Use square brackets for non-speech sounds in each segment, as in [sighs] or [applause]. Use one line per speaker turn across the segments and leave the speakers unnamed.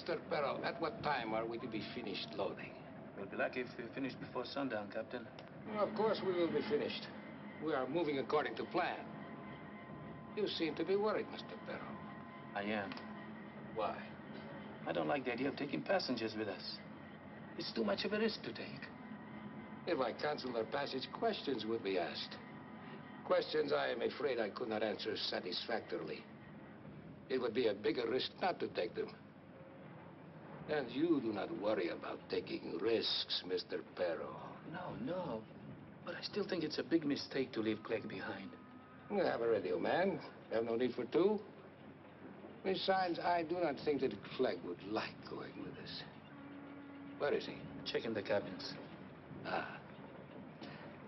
Mr. Perro, at what time are we to be finished loading?
We'll be lucky if we finish before sundown, Captain.
Well, of course we will be finished. We are moving according to plan. You seem to be worried, Mr. Perro.
I am.
Why?
I don't like the idea of taking passengers with us. It's too much of a risk to take.
If I cancel their passage, questions would be asked. Questions I am afraid I could not answer satisfactorily. It would be a bigger risk not to take them. And you do not worry about taking risks, Mr. Perro.
No, no. But I still think it's a big mistake to leave Clegg behind.
You have a radio man. You have no need for two. Besides, I do not think that Clegg would like going with us. Where is he?
Checking the cabins.
Ah.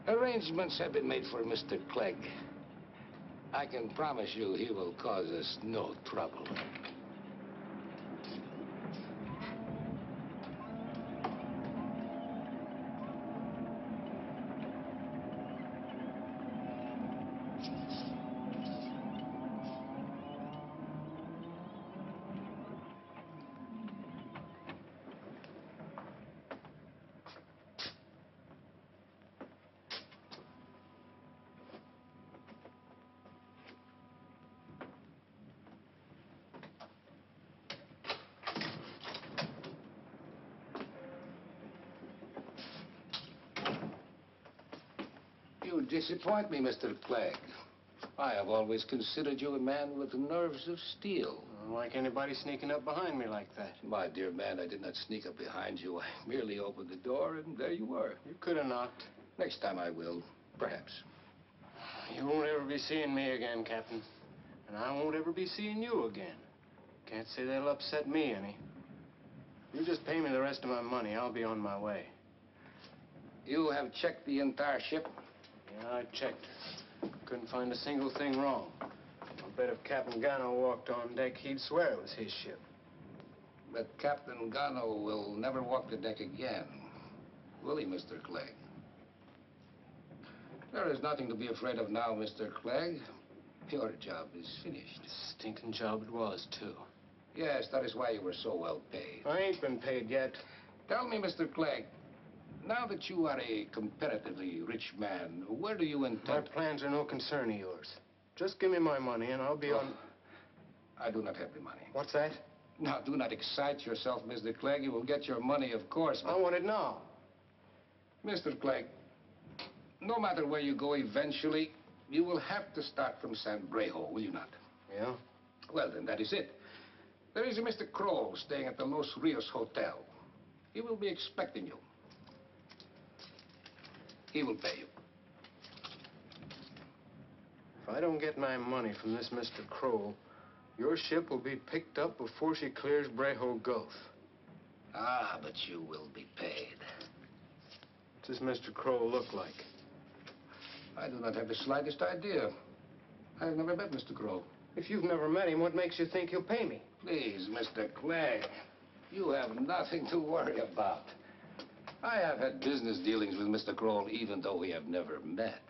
Arrangements have been made for Mr. Clegg. I can promise you he will cause us no trouble. You disappoint me, Mr. Clegg. I have always considered you a man with the nerves of steel.
Like anybody sneaking up behind me like that.
My dear man, I did not sneak up behind you. I merely opened the door, and there you were.
You could have knocked.
Next time I will, perhaps.
You won't ever be seeing me again, Captain. And I won't ever be seeing you again. Can't say that'll upset me any. You just pay me the rest of my money. I'll be on my way.
You have checked the entire ship?
Yeah, I checked. Couldn't find a single thing wrong. I'll bet if Captain Gano walked on deck, he'd swear it was his ship.
But Captain Gano will never walk the deck again. Will he, Mr. Clegg? There is nothing to be afraid of now, Mr. Clegg. Your job is finished.
Stinking job it was, too.
Yes, that is why you were so well paid.
I ain't been paid yet.
Tell me, Mr. Clegg, now that you are a comparatively rich man, where do you intend...
My plans are no concern of yours. Just give me my money and I'll be on...
Oh, I do not have the money.
What's that?
Now, do not excite yourself, Mr. Clegg. You will get your money, of course,
I want it now.
Mr. Clegg, no matter where you go eventually, you will have to start from San Brejo, will you not?
Yeah?
Well, then, that is it. There is a Mr. Kroll staying at the Los Rios Hotel. He will be expecting you. He will pay you.
If I don't get my money from this Mr. Kroll, your ship will be picked up before she clears Brejo Gulf.
Ah, but you will be paid.
What does Mr. Kroll look like?
I do not have the slightest idea. I have never met Mr. Kroll.
If you've never met him, what makes you think he'll pay me?
Please, Mr. Clegg, you have nothing to worry about. I have had business dealings with Mr. Kroll even though we have never met.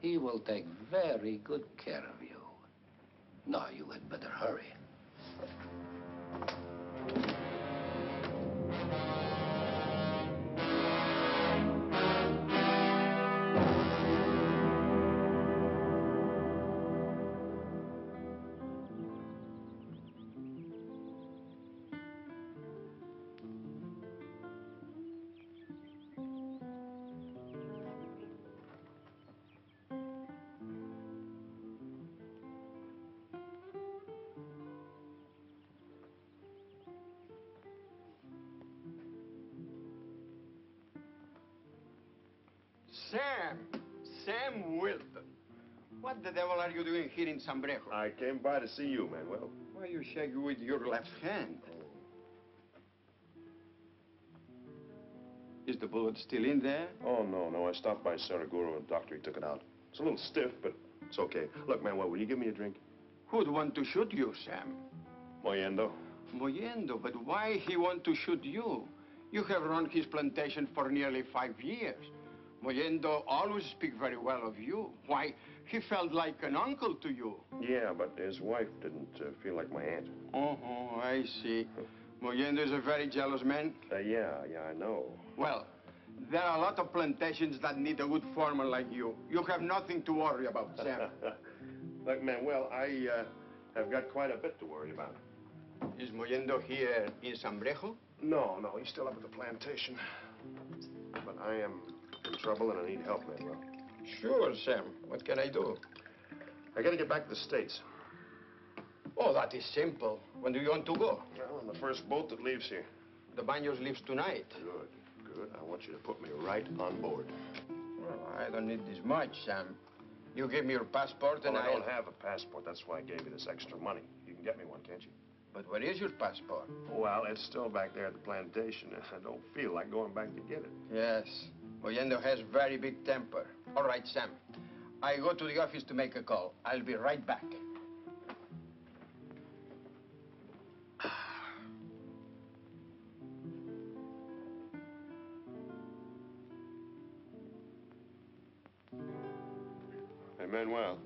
He will take very good care of you. Now you had better hurry.
Sam! Sam Wilton. What the devil are you doing here in San Brejo?
I came by to see you, Manuel.
Why are you shake with your left hand? Oh. Is the bullet still in there?
Oh, no, no. I stopped by Saraguro and doctor, he took it out. It's a little stiff, but it's okay. Look, Manuel, will you give me a drink?
Who'd want to shoot you, Sam?
Mollendo.
Mollendo, but why he want to shoot you? You have run his plantation for nearly five years. Mollendo always speak very well of you. Why, he felt like an uncle to you.
Yeah, but his wife didn't uh, feel like my aunt.
Oh, I see. [laughs] Mollendo is a very jealous man.
Uh, yeah, yeah, I know.
Well, there are a lot of plantations that need a good farmer like you. You have nothing to worry about, [laughs] Sam.
Look, Manuel, I uh, have got quite a bit to worry about.
is Mollendo here in San Brejo?
No, no, he's still up at the plantation. But I am in trouble and I need help, Manuel.
Sure, Sam. What can I do?
I gotta get back to the States.
Oh, that is simple. When do you want to go?
Well, on the first boat that leaves here.
The Banos leaves tonight.
Good, good. I want you to put me right on board.
Well, I don't need this much, Sam. You give me your passport and
Well, I
I'll-
don't have a passport. That's why I gave you this extra money. You can get me one, can't you?
But where is your passport?
Well, it's still back there at the plantation. [laughs] I don't feel like going back to get it.
Yes. Mollendo has very big temper. All right, Sam. I go to the office to make a call. I'll be right back. [sighs]
Hey, Manuel.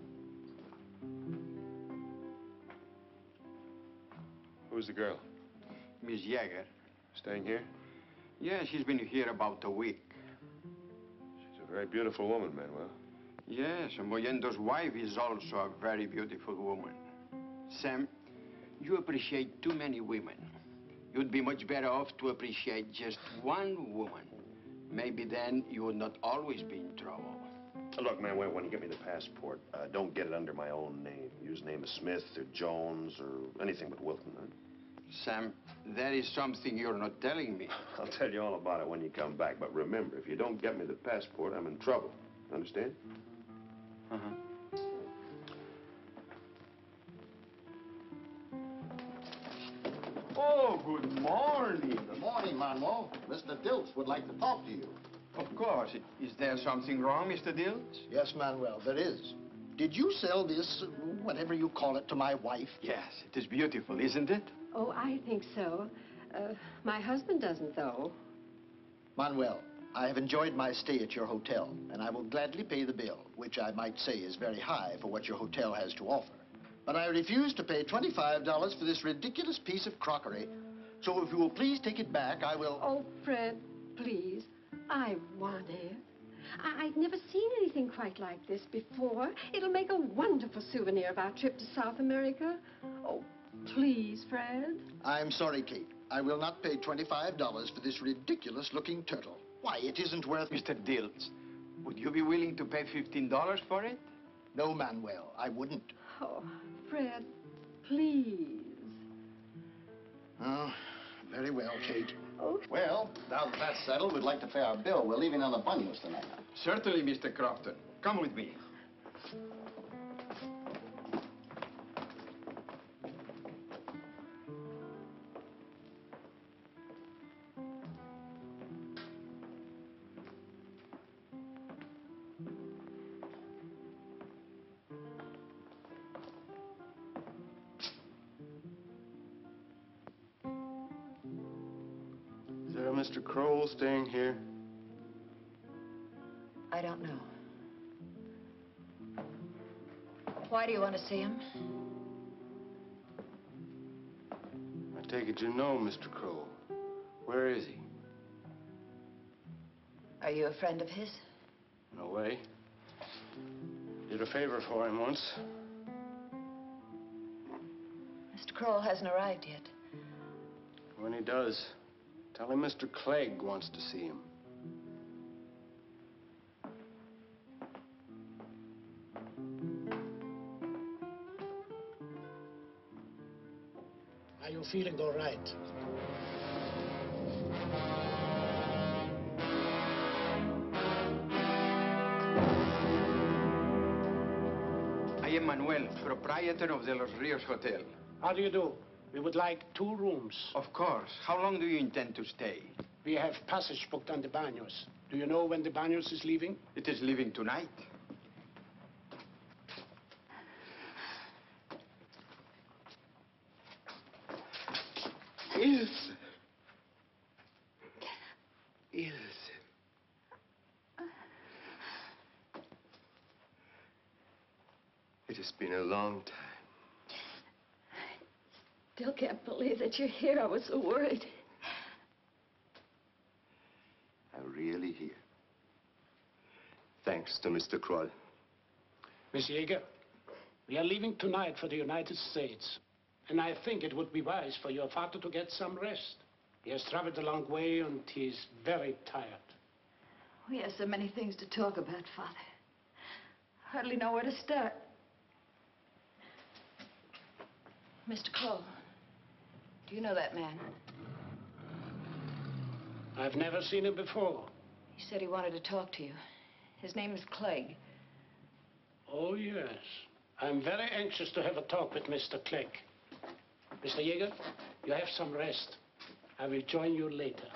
Who's the girl?
Miss Jäger.
Staying here?
Yeah, she's been here about a week.
She's a very beautiful woman, Manuel.
Yes, and Mollendo's wife is also a very beautiful woman. Sam, you appreciate too many women. You'd be much better off to appreciate just one woman. Maybe then you would not always be in trouble.
Look, Manuel, when you get me the passport, uh, don't get it under my own name. Use the name of Smith or Jones or anything but Wilton. huh?
Sam, there is something you're not telling me.
I'll tell you all about it when you come back. But remember, if you don't get me the passport, I'm in trouble. Understand?
Uh-huh. Oh, good morning.
Good morning, Manuel. Mr. Dilts would like to talk to you.
Of course. Is there something wrong, Mr. Dills?
Yes, Manuel, there is. Did you sell this, whatever you call it, to my wife?
Yes, it is beautiful, isn't it?
Oh, I think so. Uh, my husband doesn't, though.
Manuel, I have enjoyed my stay at your hotel, and I will gladly pay the bill, which I might say is very high for what your hotel has to offer. But I refuse to pay $25 for this ridiculous piece of crockery. So if you will please take it back, I will...
Oh, Fred, please. I want it. I- I've never seen anything quite like this before. It'll make a wonderful souvenir of our trip to South America. Oh, please, Fred.
I'm sorry, Kate. I will not pay $25 for this ridiculous-looking turtle. Why, it isn't worth...
Mr. Dills, would you be willing to pay $15 for it?
No, Manuel, I wouldn't.
Oh, Fred, please.
Oh, very well, Kate.
Oh,
Well, now that that's settled, we'd like to pay our bill. We're leaving on the Banos tonight.
Certainly, Mr. Crofton. Come with me.
Mr. Kroll staying here?
I don't know. Why do you want to see him?
I take it you know Mr. Kroll. Where is he?
Are you a friend of his?
In a way. Did a favor for him once.
Mr. Kroll hasn't arrived yet.
When he does, tell him Mr. Clegg wants to see him.
Are you feeling all right?
I am Manuel, proprietor of the Los Rios Hotel.
How do you do? We would like two rooms.
Of course. How long do you intend to stay?
We have passage booked on the Banos. Do you know when the Banos is leaving?
It is leaving tonight. Ilse. Ilse.
It has been a long time.
still can't believe that you're here. I was so worried.
I'm really here. Thanks to Mr. Kroll.
Miss Yeager, we are leaving tonight for the United States. And I think it would be wise for your father to get some rest. He has traveled a long way and he's very tired.
We have so many things to talk about, Father. Hardly know where to start. Mr. Cole, do you know that man?
I've never seen him before.
He said he wanted to talk to you. His name is Clegg.
Oh, yes. I'm very anxious to have a talk with Mr. Clegg. Mr. Yeager, you have some rest. I will join you later.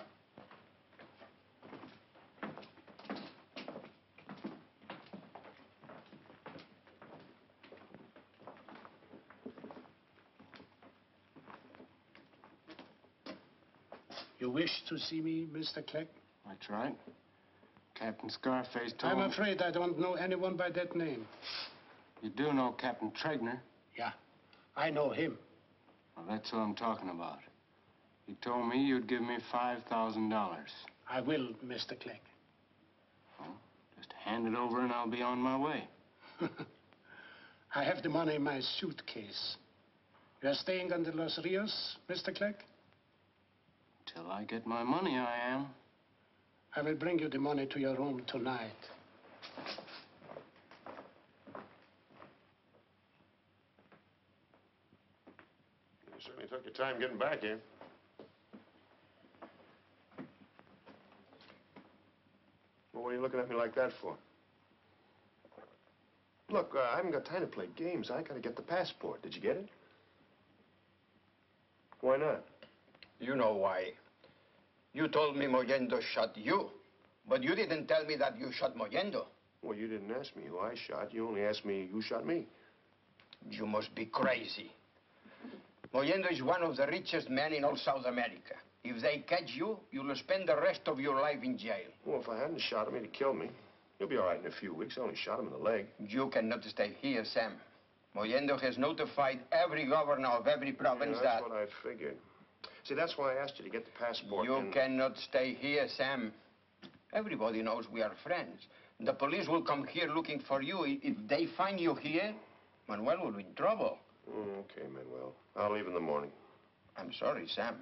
You wish to see me, Mr. Clegg?
That's right. Captain Scarface told me.
I'm afraid I don't know anyone by that name.
You do know Captain Tregner.
Yeah, I know him.
Well, that's who I'm talking about. He told me you'd give me $5,000.
I will, Mr. Clegg.
Just hand it over and I'll be on my way. [laughs]
I have the money in my suitcase. You are staying the Los Rios, Mr. Clegg?
Till I get my money, I am.
I will bring you the money to your room tonight.
You certainly took your time getting back here. Well, what are you looking at me like that for? Look, uh, I haven't got time to play games. I gotta get the passport. Did you get it? Why not?
You know why. You told me Mollendo shot you, but you didn't tell me that you shot Mollendo.
Well, you didn't ask me who I shot. You only asked me who shot me.
You must be crazy. Mollendo is one of the richest men in all South America. If they catch you, you'll spend the rest of your life in jail.
Well, if I hadn't shot him, he'd have killed me. He'll be all right in a few weeks. I only shot him in the leg.
You cannot stay here, Sam. Mollendo has notified every governor of every province
Yeah, that's
that...
what I figured. See, that's why I asked you to get the passport.
You
and-
cannot stay here, Sam. Everybody knows we are friends. The police will come here looking for you. If they find you here, Manuel will be in trouble.
Mm, okay, Manuel. I'll leave in the morning.
I'm sorry, Sam.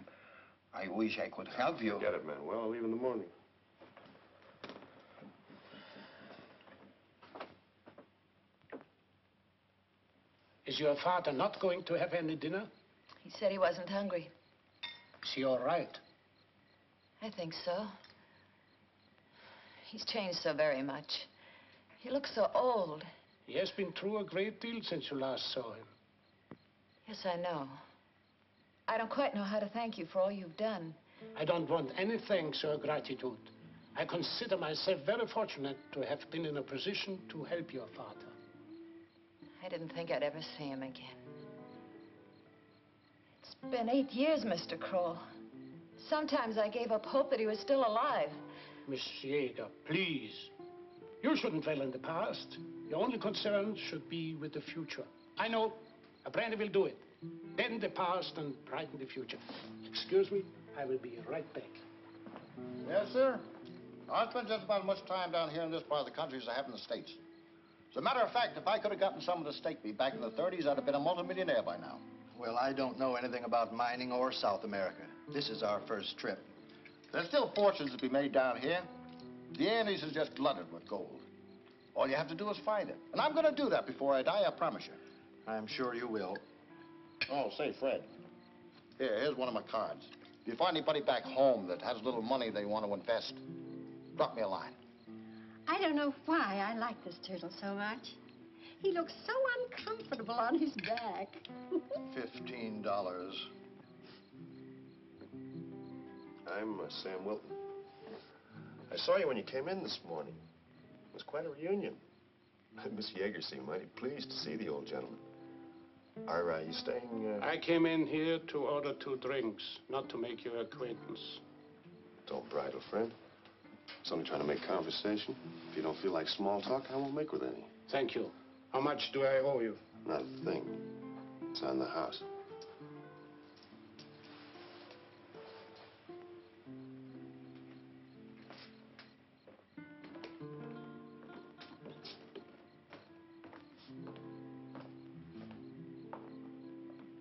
I wish I could help you.
Get it, Manuel. I'll leave in the morning.
Is your father not going to have any dinner?
He said he wasn't hungry.
Is he all right?
I think so. He's changed so very much. He looks so old.
He has been through a great deal since you last saw him.
Yes, I know. I don't quite know how to thank you for all you've done.
I don't want any thanks or gratitude. I consider myself very fortunate to have been in a position to help your father.
I didn't think I'd ever see him again. It's been eight years, Mr. Kroll. Sometimes I gave up hope that he was still alive.
Miss Yeager, please. You shouldn't dwell in the past. Your only concern should be with the future. I know. A brandy will do it. Bend the past and brighten the future. Excuse me. I will be right back.
Yes, sir. I spend just about as much time down here in this part of the country as I have in the States. As a matter of fact, if I could have gotten some of the stake meat back in the 30s, I'd have been a multimillionaire by now. Well, I don't know anything about mining or South America. This is our first trip. There's still fortunes to be made down here. The Andes is just flooded with gold. All you have to do is find it. And I'm going to do that before I die, I promise you. I'm sure you will. Oh, say, Fred. Here, here's one of my cards. If you find anybody back home that has a little money they want to invest, drop me a line.
I don't know why I like this turtle so much. He looks so uncomfortable on his back. [laughs]
Fifteen dollars.
I'm uh, Sam Wilton. I saw you when you came in this morning. It was quite a reunion. [laughs] Miss Yeager seemed mighty pleased to see the old gentleman. Are uh, you staying? Uh...
I came in here to order two drinks, not to make your acquaintance.
Don't bridle, friend. I was only trying to make conversation. If you don't feel like small talk, I won't make with any.
Thank you. How much do I owe you?
Nothing. It's on the house.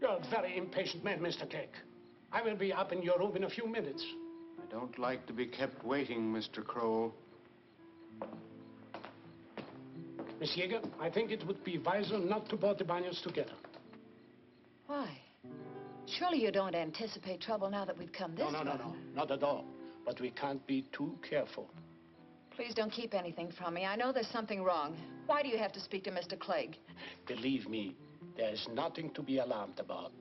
You're a very impatient man, Mr. Cake. I will be up in your room in a few minutes.
I don't like to be kept waiting, Mr. Kroll.
Miss Yeager, I think it would be wiser not to board the Banos together.
Why? Surely you don't anticipate trouble now that we've come this
far. No, no,
no,
no, not at all. But we can't be too careful.
Please don't keep anything from me. I know there's something wrong. Why do you have to speak to Mr. Clegg?
Believe me, there is nothing to be alarmed about.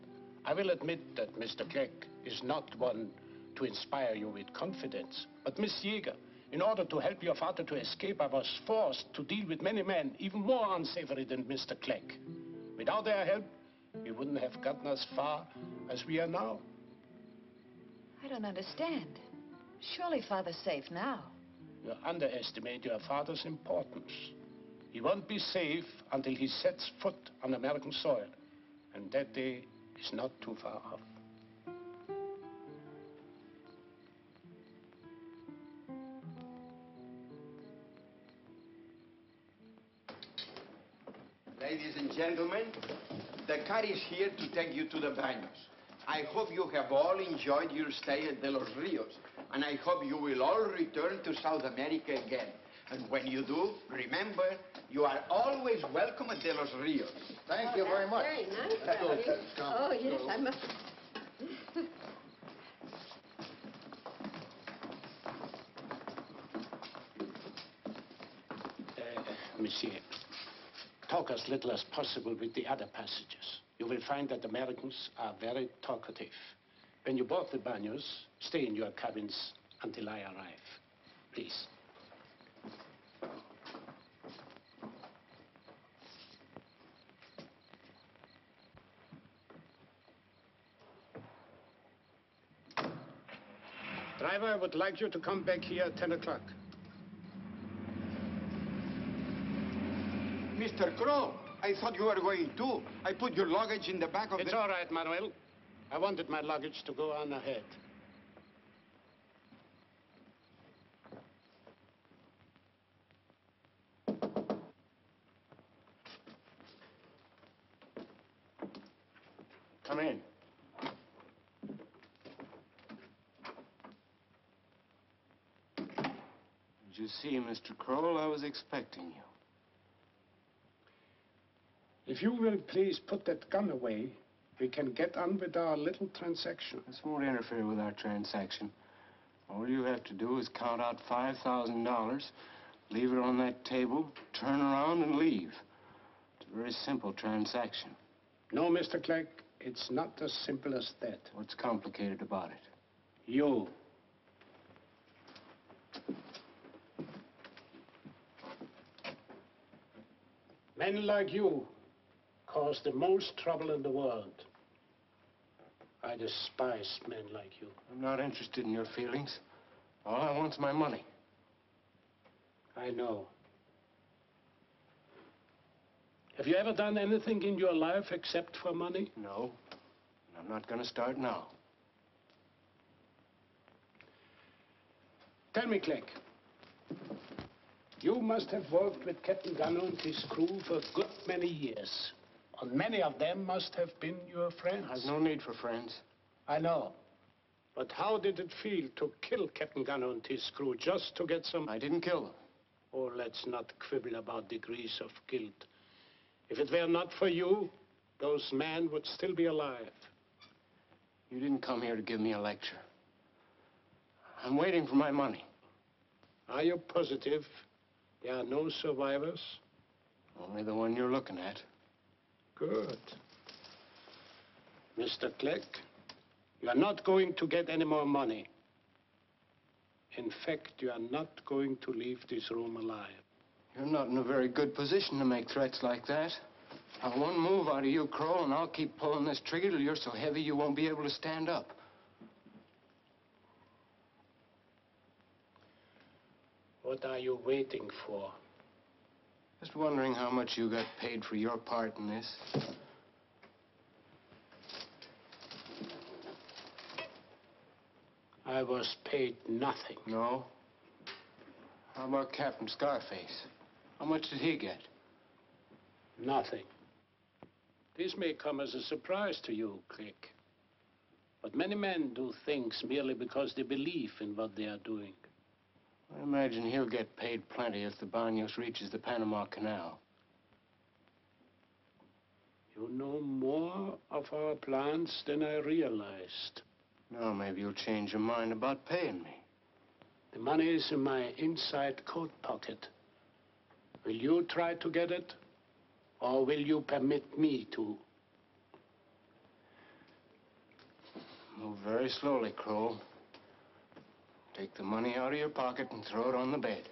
I will admit that Mr. Clegg is not one to inspire you with confidence. But Miss Yeager, in order to help your father to escape, I was forced to deal with many men, even more unsavory than Mr. Clegg. Without their help, we wouldn't have gotten as far as we are now.
I don't understand. Surely Father's safe now.
You underestimate your father's importance. He won't be safe until he sets foot on American soil. And that day is not too far off.
Here to take you to the Banos. I hope you have all enjoyed your stay at De Los Rios, and I hope you will all return to South America again. And when you do, remember, you are always welcome at De Los Rios.
Thank you very much.
Very nice
Let's go,
of
Come.
Oh, yes, I must.
Uh, monsieur, talk as little as possible with the other passengers. You will find that Americans are very talkative. When you board the Banos, stay in your cabins until I arrive. Please. Driver, I would like you to come back here at 10 o'clock.
Mr. Crow, I thought you were going too. I put your luggage in the back of
It's
the...
It's all right, Manuel. I wanted my luggage to go on ahead.
Come in. Did you see, Mr. Kroll? I was expecting you.
If you will please put that gun away, we can get on with our little transaction.
This won't interfere with our transaction. All you have to do is count out $5,000, leave it on that table, turn around and leave. It's a very simple transaction.
No, Mr. Clegg, it's not as simple as that.
What's complicated about it?
You. Men like you cause the most trouble in the world. I despise men like you.
I'm not interested in your feelings. All I want's my money.
I know. Have you ever done anything in your life except for money?
No. And I'm not going to start now.
Tell me, Clegg. You must have worked with Captain Gunner and his crew for a good many years. And many of them must have been your friends.
I've no need for friends.
I know. But how did it feel to kill Captain Gunner and his crew just to get some...
I didn't kill them.
Oh, let's not quibble about degrees of guilt. If it were not for you, those men would still be alive.
You didn't come here to give me a lecture. I'm waiting for my money.
Are you positive there are no survivors?
Only the one you're looking at.
Good. Mr. Clegg, you are not going to get any more money. In fact, you are not going to leave this room alive.
You're not in a very good position to make threats like that. Now, one move out of you, Crow, and I'll keep pulling this trigger till you're so heavy you won't be able to stand up.
What are you waiting for?
Just wondering how much you got paid for your part in this.
I was paid nothing.
No? How about Captain Scarface? How much did he get?
Nothing. This may come as a surprise to you, Clegg. But many men do things merely because they believe in what they are doing.
I imagine he'll get paid plenty if the Banos reaches the Panama Canal.
You know more of our plans than I realized.
Now maybe you'll change your mind about paying me.
The money is in my inside coat pocket. Will you try to get it? Or will you permit me to?
Move very slowly, Kroll. Take the money out of your pocket and throw it on the bed.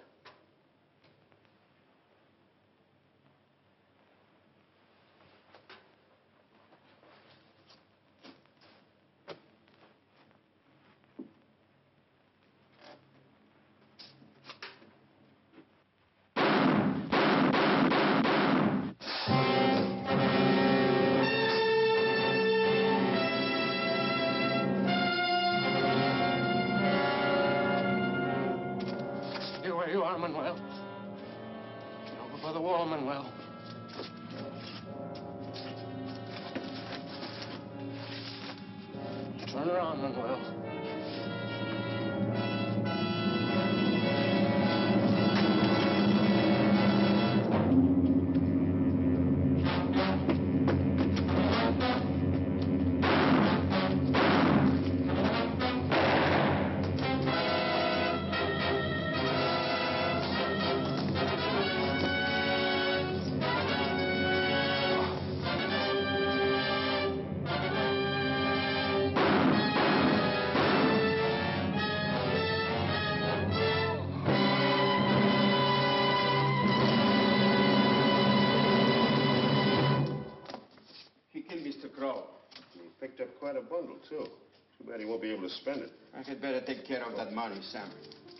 Able to spend it.
I had better take care of that money, Sam.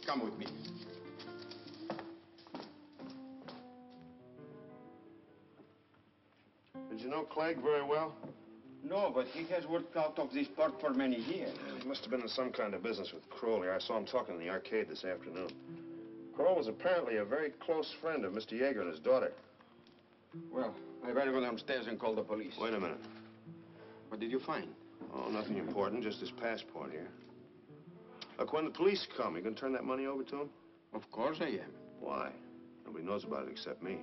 Come with me.
Did you know Clegg very well?
No, but he has worked out of this port for many years.
He must have been in some kind of business with Crowley. I saw him talking in the arcade this afternoon. Crowley was apparently a very close friend of Mr. Yeager and his daughter.
Well, I better go downstairs and call the police.
Wait a minute.
What did you find?
Oh, nothing important, just his passport here. Look, when the police come, you gonna turn that money over to them?
Of course I am.
Why? Nobody knows about it except me.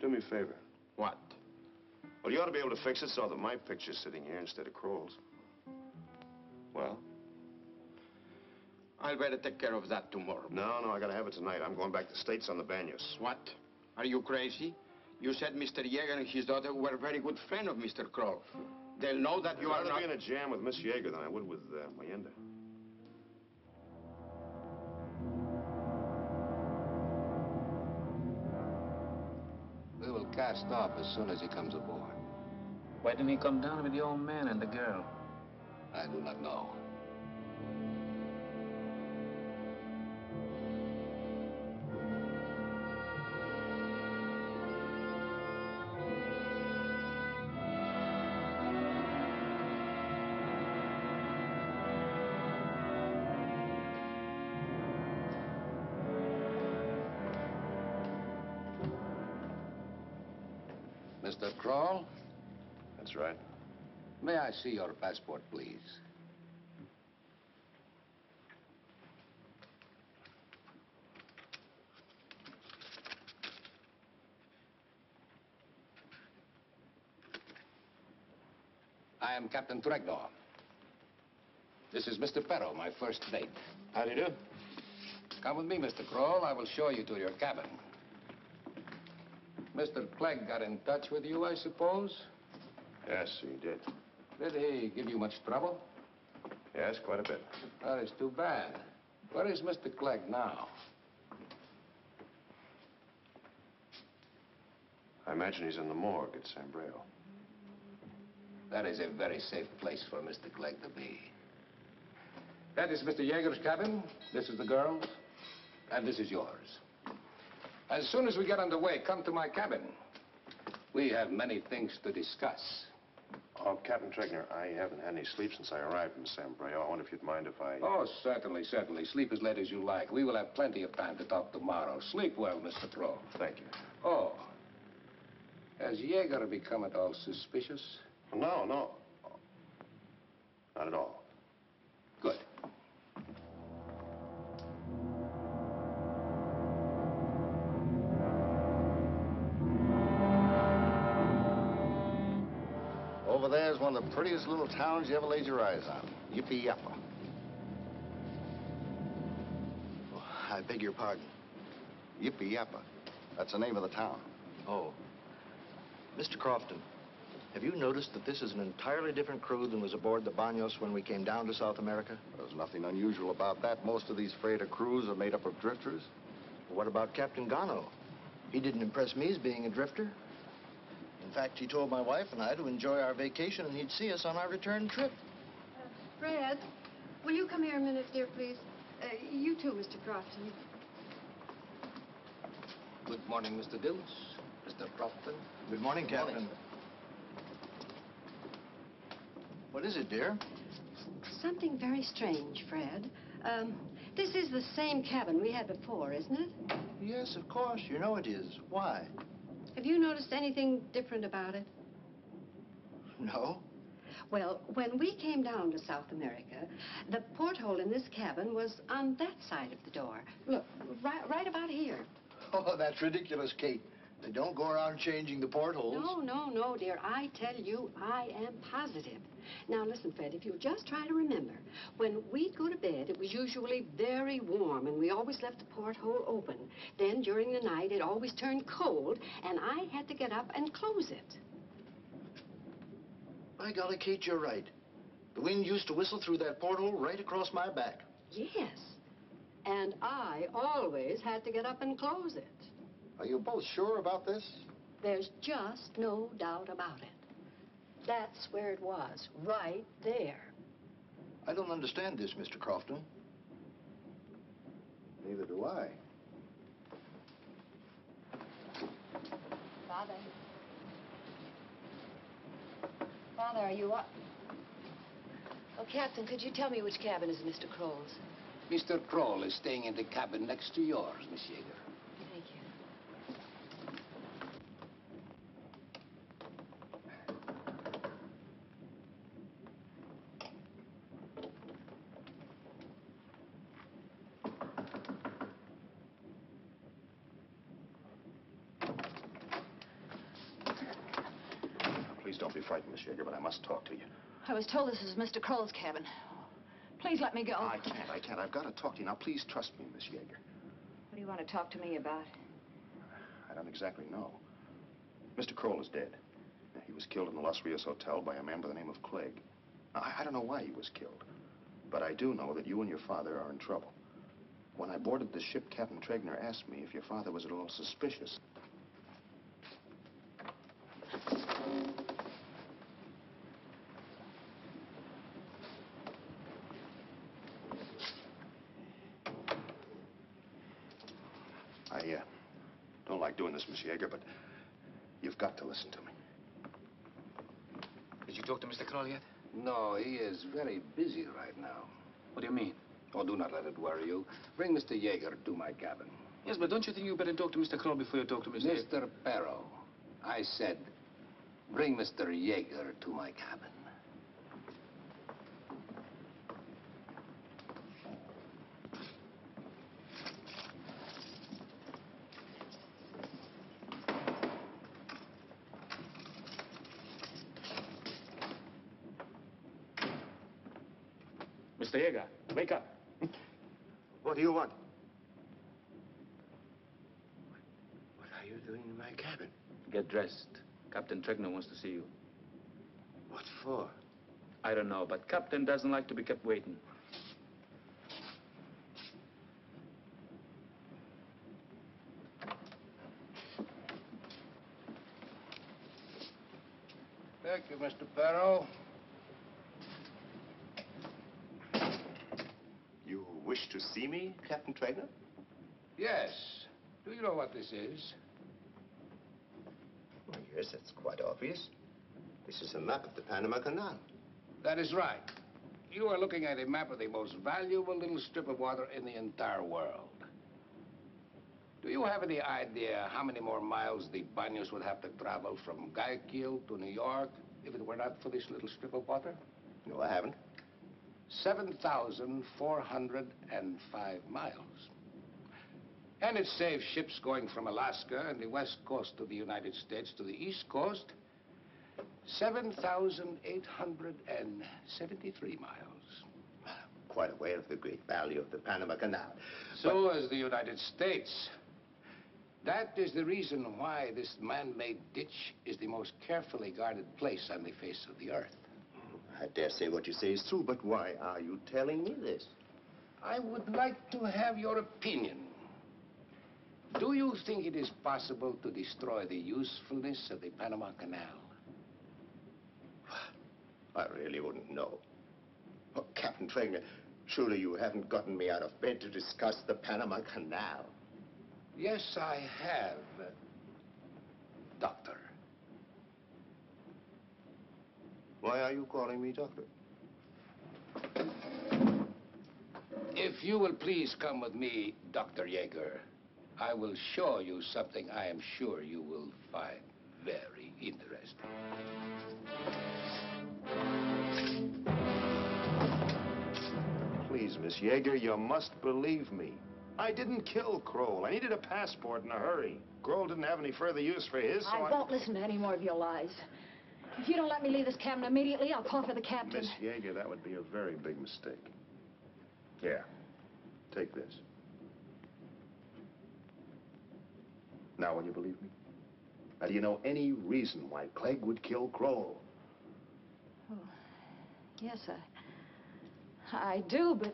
Do me a favor.
What?
Well, you ought to be able to fix it so that my picture's sitting here instead of Kroll's. Well?
I'll better take care of that tomorrow.
No, no, I gotta have it tonight. I'm going back to States on the Banos.
What? Are you crazy? You said Mr. Yeager and his daughter were very good friends of Mr. Kroll. They'll know that you
I'd
are
rather
not...
be in a jam with Miss Yeager than I would with uh, Mollendo.
We will cast off as soon as he comes aboard.
Why didn't he come down with the old man and the girl?
I do not know. Mr. Kroll,
That's right.
may I see your passport, please? I am Captain Tregdor. This is Mr. Perro, my first mate.
How do you do?
Come with me, Mr. Kroll. I will show you to your cabin. Mr. Clegg got in touch with you, I suppose?
Yes, he did.
Did he give you much trouble?
Yes, quite a bit.
That is too bad. Where is Mr. Clegg now?
I imagine he's in the morgue at San Brejo.
That is a very safe place for Mr. Clegg to be. That is Mr. Yeager's cabin. This is the girl's. And this is yours. As soon as we get underway, come to my cabin. We have many things to discuss.
Oh, Captain Tregner, I haven't had any sleep since I arrived in San Brejo. I wonder if you'd mind if I...
Oh, certainly, certainly. Sleep as late as you like. We will have plenty of time to talk tomorrow. Sleep well, Mr. Pro.
Thank you.
Oh. Has Jaeger become at all suspicious?
No, no. Not at all.
One of the prettiest little towns you ever laid your eyes on. Yippee Yappa. Oh, I beg your pardon. Yippee Yappa. That's the name of the town. Oh. Mr. Crofton, have you noticed that this is an entirely different crew than was aboard the Banos when we came down to South America?
There's nothing unusual about that. Most of these freighter crews are made up of drifters.
What about Captain Gano? He didn't impress me as being a drifter. In fact, he told my wife and I to enjoy our vacation and he'd see us on our return trip.
Fred, will you come here a minute, dear, please? Uh, you too, Mr. Crofton.
Good morning, Mr. Dills, Mr. Crofton.
Good morning, Captain. What is it, dear?
Something very strange, Fred. Um, this is the same cabin we had before, isn't it?
Yes, of course. You know it is. Why?
Have you noticed anything different about it?
No.
Well, when we came down to South America, the porthole in this cabin was on that side of the door. Look, right, right about here.
Oh, that's ridiculous, Kate. They don't go around changing the portholes.
No, no, no, dear. I tell you, I am positive. Now, listen, Fred, if you'll just try to remember, when we'd go to bed, it was usually very warm, and we always left the porthole open. Then, during the night, it always turned cold, and I had to get up and close it.
By golly, Kate, you're right. The wind used to whistle through that porthole right across my back.
Yes. And I always had to get up and close it.
Are you both sure about this?
There's just no doubt about it. That's where it was, right there.
I don't understand this, Mr. Crofton.
Neither do I.
Father. Father, are you up? Oh, Captain, could you tell me which cabin is Mr. Kroll's?
Mr. Kroll is staying in the cabin next to yours, Miss Jaeger.
Thank you.
Please don't be frightened, Miss Yeager, but I must talk to you.
I was told this is Mr. Kroll's cabin. Please let me go.
I can't, I can't. I've got to talk to you. Now, please trust me, Miss Yeager.
What do you want to talk to me about?
I don't exactly know. Mr. Kroll is dead. He was killed in the Los Rios Hotel by a man by the name of Clegg. I, I don't know why he was killed, but I do know that you and your father are in trouble. When I boarded the ship, Captain Tregner asked me if your father was at all suspicious. I uh, don't like doing this, Miss Yeager, but you've got to listen to me.
Did you talk to Mr. Kroll yet?
No, he is very busy right now.
What do you mean?
Oh, do not let it worry you. Bring Mr. Yeager to my cabin.
Yes, but don't you think you better talk to Mr. Kroll before you talk to Mr.
Mr. Perro, I said, bring Mr. Yeager to my cabin.
Mr. Yeager, wake up.
What do you want? What are you doing in my cabin?
Get dressed. Captain Tregner wants to see you.
What for?
I don't know, but Captain doesn't like to be kept waiting.
Thank you, Mr. Perro.
You wish to see me, Captain Tregner?
Yes. Do you know what this is?
Yes, that's quite obvious. This is a map of the Panama Canal.
That is right. You are looking at a map of the most valuable little strip of water in the entire world. Do you have any idea how many more miles the Banos would have to travel from Guayaquil to New York if it were not for this little strip of water?
No, I haven't.
7,405 miles. And it saves ships going from Alaska and the west coast of the United States to the east coast 7,873 miles.
Quite aware of the great value of the Panama Canal.
So is the United States. That is the reason why this man-made ditch is the most carefully guarded place on the face of the earth.
I dare say what you say is true, but why are you telling me this?
I would like to have your opinion. Do you think it is possible to destroy the usefulness of the Panama Canal? [sighs]
I really wouldn't know. Oh, Captain Tregner, surely you haven't gotten me out of bed to discuss the Panama Canal.
Yes, I have, Doctor.
Why are you calling me doctor?
If you will please come with me, Dr. Yeager, I will show you something I am sure you will find very interesting.
Please, Miss Yeager, you must believe me. I didn't kill Kroll. I needed a passport in a hurry. Kroll didn't have any further use for his, so
I won't listen to any more of your lies. If you don't let me leave this cabin immediately, I'll call for the captain.
Miss Yeager, that would be a very big mistake. Here, take this. Now, will you believe me? Now, do you know any reason why Clegg would kill Kroll?
Oh, yes, I... I do, but...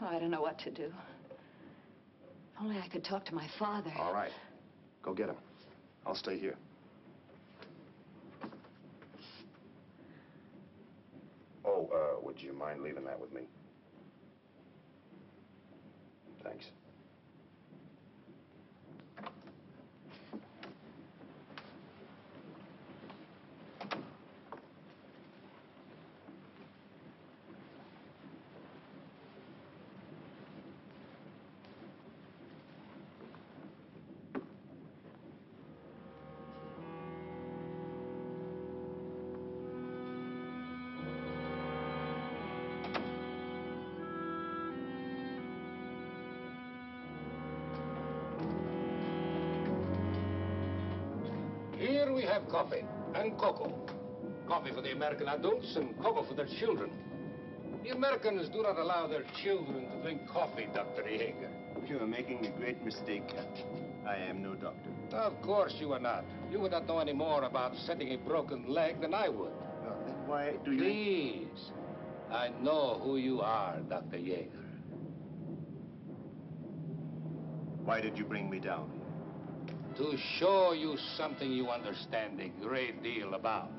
oh, I don't know what to do. If only I could talk to my father.
All right. Go get him. I'll stay here. Oh, uh, would you mind leaving that with me? Thanks.
We have coffee and cocoa. Coffee for the American adults and cocoa for their children. The Americans do not allow their children to drink coffee, Dr. Yeager.
You're making a great mistake, Captain. I am no doctor.
Of course you are not. You would not know any more about setting a broken leg than I would.
Well, then why do you...
Please. I know who you are, Dr. Yeager.
Why did you bring me down?
To show you something you understand a great deal about.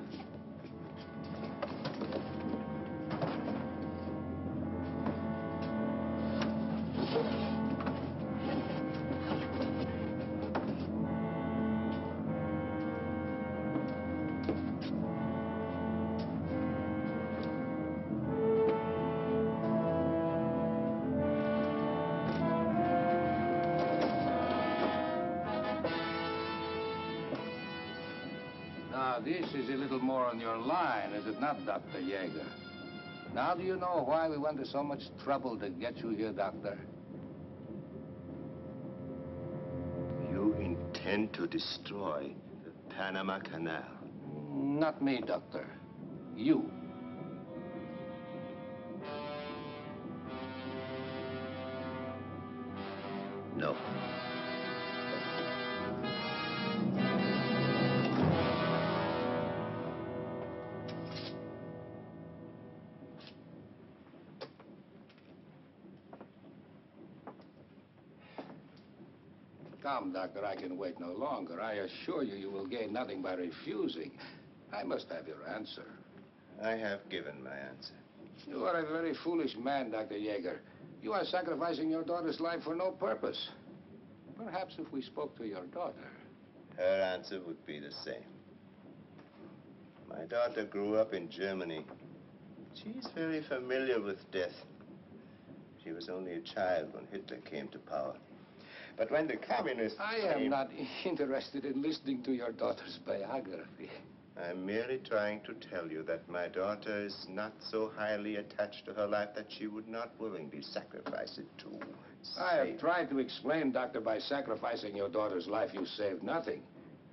Now, do you know why we went to so much trouble to get you here, Doctor?
You intend to destroy the Panama Canal.
Not me, Doctor. You.
No.
Doctor, I can wait no longer. I assure you, you will gain nothing by refusing. I must have your answer.
I have given my answer.
You are a very foolish man, Dr. Yeager. You are sacrificing your daughter's life for no purpose. Perhaps if we spoke to your daughter.
Her answer would be the same. My daughter grew up in Germany. She's very familiar with death. She was only a child when Hitler came to power. But when the communists
I am
came-
not [laughs] interested in listening to your daughter's biography.
I'm merely trying to tell you that my daughter is not so highly attached to her life that she would not willingly sacrifice it to
I have tried to explain, Doctor, by sacrificing your daughter's life, you saved nothing.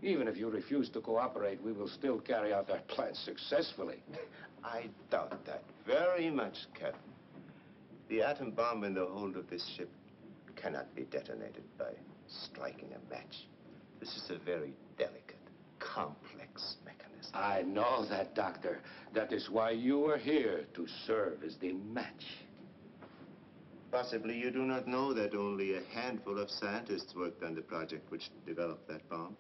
Even if you refuse to cooperate, we will still carry out our plans successfully. [laughs]
I doubt that very much, Captain. The atom bomb in the hold of this ship cannot be detonated by striking a match. This is a very delicate, complex mechanism.
I know that, Doctor. That is why you are here, to serve as the match.
Possibly you do not know that only a handful of scientists worked on the project which developed that bomb.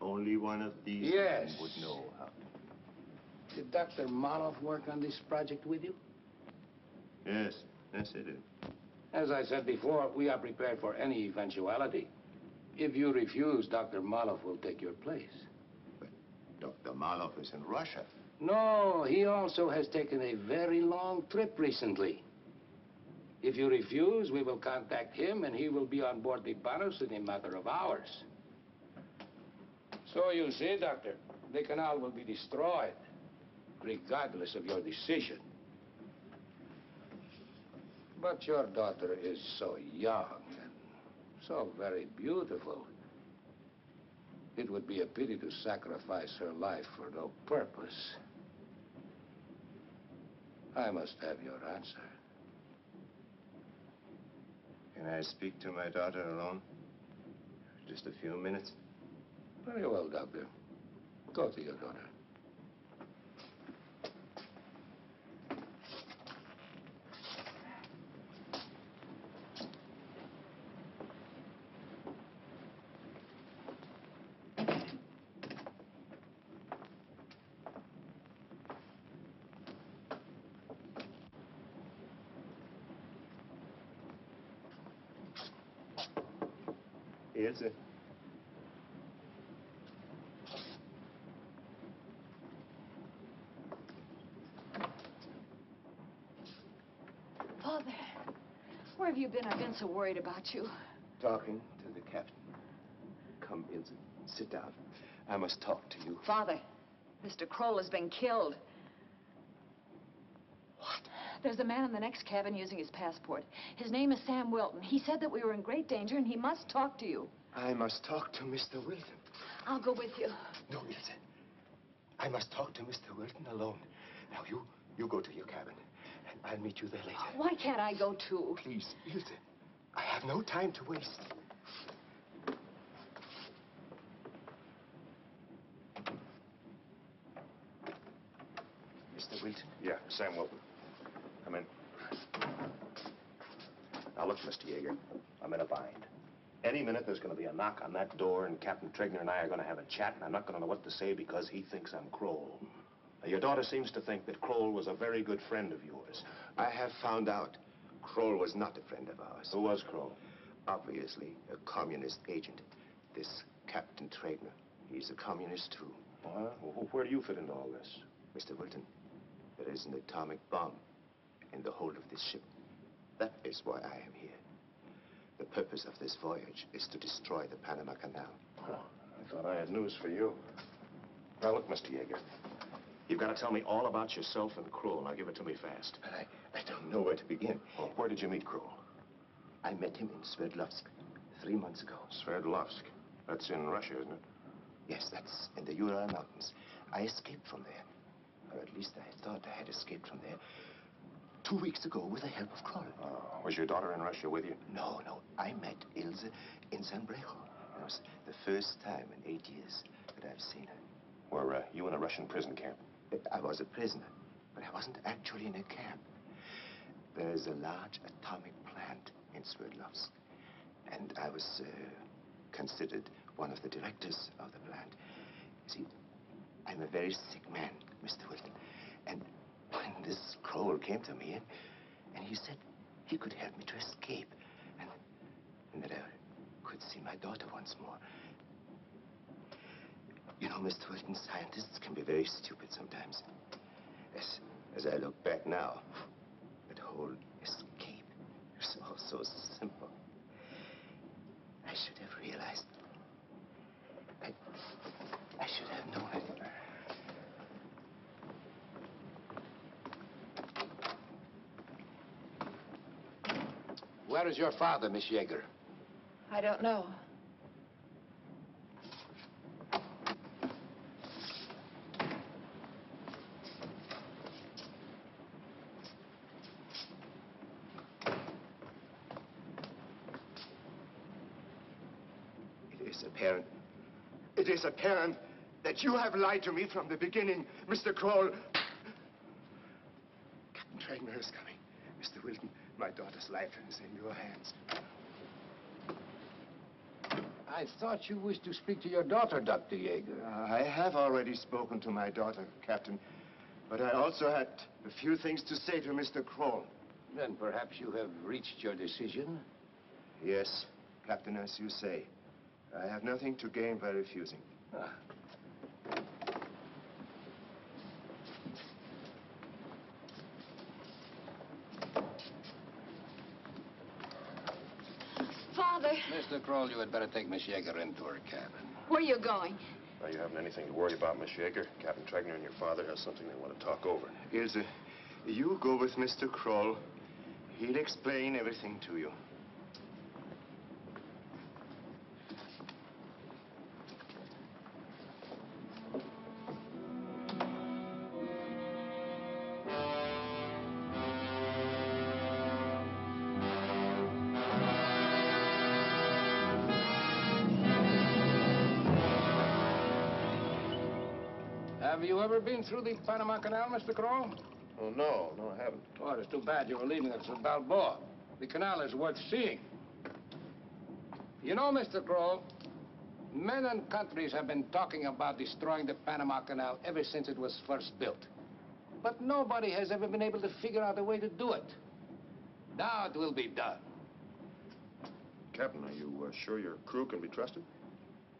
Only one of these
Yes.
men would know how.
Did Dr. Maloff work on this project with you?
Yes, yes, it is.
As I said before, we are prepared for any eventuality. If you refuse, Dr. Maloff will take your place.
But Dr. Maloff is in Russia.
No, he also has taken a very long trip recently. If you refuse, we will contact him and he will be on board the Paros in a matter of hours. So you see, Doctor, the canal will be destroyed, regardless of your decision. But your daughter is so young and so very beautiful. It would be a pity to sacrifice her life for no purpose. I must have your answer.
Can I speak to my daughter alone? Just a few minutes?
Very well, Doctor. Go to your daughter.
Ilse.
Father, where have you been? I've been so worried about you.
Talking to the captain. Come, Ilse. Sit down. I must talk to you.
Father, Mr. Kroll has been killed. What? There's a man in the next cabin using his passport. His name is Sam Wilton. He said that we were in great danger and he must talk to you.
I must talk to Mr. Wilton.
I'll go with you.
No, Ilse. I must talk to Mr. Wilton alone. Now, you, you go to your cabin. And I'll meet you there later.
Why can't I go too?
Please, Ilse. I have no time to waste. Mr. Wilton?
Yeah, Sam Wilton. Come in. Now, look, Mr. Yeager, I'm in a bind. Any minute there's going to be a knock on that door, and Captain Tregner and I are going to have a chat, and I'm not going to know what to say because he thinks I'm Kroll. Your daughter seems to think that Kroll was a very good friend of yours.
I have found out Kroll was not a friend of ours.
Who was Kroll?
Obviously, a communist agent. This Captain Tregner, he's a communist too.
Well, where do you fit into all this?
Mr. Wilton, there is an atomic bomb in the hold of this ship. That is why I am here. The purpose of this voyage is to destroy the Panama Canal.
Oh, I thought I had news for you. Now, look, Mr. Yeager, you've got to tell me all about yourself and Kroll. Now, give it to me fast.
But I, I don't know where to begin.
Well, where did you meet Kroll?
I met him in Sverdlovsk three months ago.
Sverdlovsk. That's in Russia, isn't it?
Yes, that's in the Ural Mountains. I escaped from there. Or at least I thought I had escaped from there. Two weeks ago with the help of Kroll.
Oh, was your daughter in Russia with you?
No, no. I met Ilse in San Brejo. It was the first time in eight years that I've seen her.
Were uh, you in a Russian prison camp?
I was a prisoner, but I wasn't actually in a camp. There is a large atomic plant in Sverdlovsk, and I was uh, considered one of the directors of the plant. See, I'm a very sick man, Mr. Wilton, and when this Kroll came to me and, and he said he could help me to escape, and, and that I could see my daughter once more. You know, Mr. Wilton, scientists can be very stupid sometimes. As, as I look back now, that whole escape is all so simple.
I should have realized. I, I should have known it. Where is your father, Miss Yeager?
I don't know.
It is apparent. It is apparent that you have lied to me from the beginning, Mr. Kroll. Captain Tregner is coming. Mr. Wilton, my daughter's life is in your hands.
I thought you wished to speak to your daughter, Dr. Yeager.
I have already spoken to my daughter, Captain. But I also had a few things to say to Mr. Kroll.
Then perhaps you have reached your decision?
Yes, Captain, as you say. I have nothing to gain by refusing.
Ah.
Father,
Mr. Kroll, you had better take Miss Yeager into her cabin.
where are you going?
Now, you haven't anything to worry about, Miss Yeager. Captain Tregner and your father have something they want to talk over.
Ilse, you go with Mr. Kroll. He'll explain everything to you.
Been through the Panama Canal, Mr. Kroll?
Oh, no, no, I haven't.
Oh, it's too bad you were leaving us at Balboa. The canal is worth seeing. You know, Mr. Kroll, men and countries have been talking about destroying the Panama Canal ever since it was first built. But nobody has ever been able to figure out a way to do it. Now it will be done.
Captain, are you uh, sure your crew can be trusted?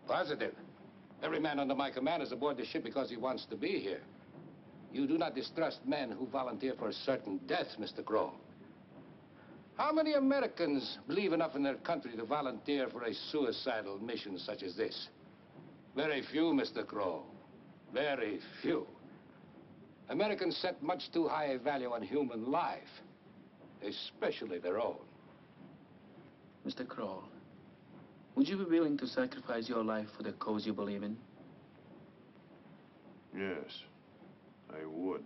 Positive. Every man under my command is aboard the ship because he wants to be here. You do not distrust men who volunteer for a certain death, Mr. Kroll. How many Americans believe enough in their country to volunteer for a suicidal mission such as this? Very few, Mr. Kroll. Very few. Americans set much too high a value on human life, especially their own.
Mr. Kroll, would you be willing to sacrifice your life for the cause you believe in?
Yes, I would.